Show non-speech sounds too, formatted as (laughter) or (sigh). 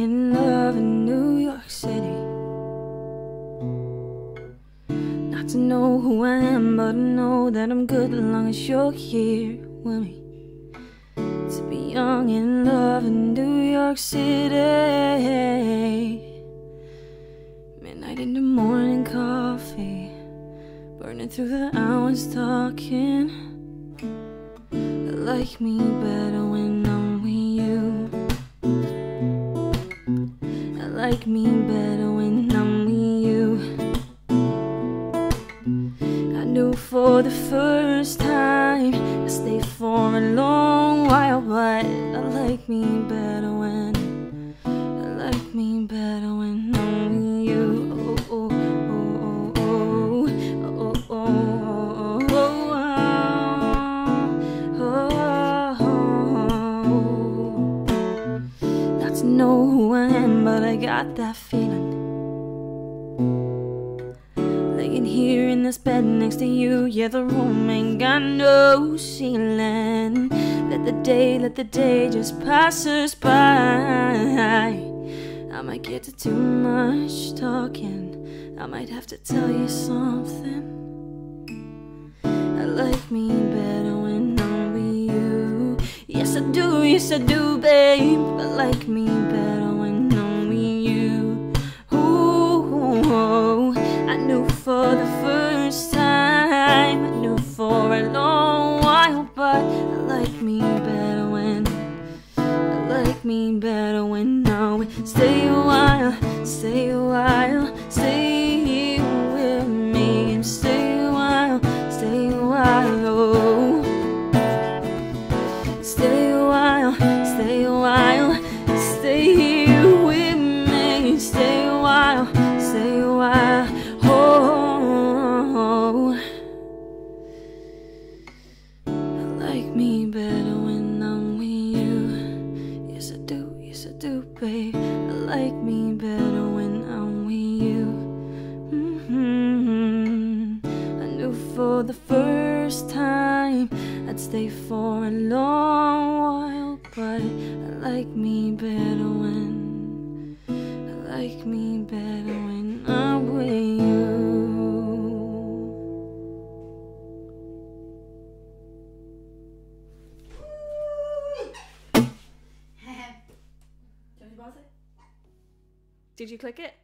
in love in New York City. Not to know who I am, but to know that I'm good as long as you're here with me. To be young in love in New York City. Midnight in the morning coffee, burning through the hours talking. Like me better like me better when I'm with you. I knew for the first time I stay for a long while, but I like me better when I like me better when to know who I am, but I got that feeling. Laying here in this bed next to you, yeah, the room ain't got no ceiling. Let the day, let the day just pass us by. I might get to too much talking. I might have to tell you something. I like me yes, I do, babe. I like me better when I'm you. Ooh, I knew for the first time, I knew for a long while, but I like me better when I like me better when I stay a while, stay a while, stay the first time I'd stay for a long while, but I like me better when I like me better when I'm with you. (laughs) Did you click it?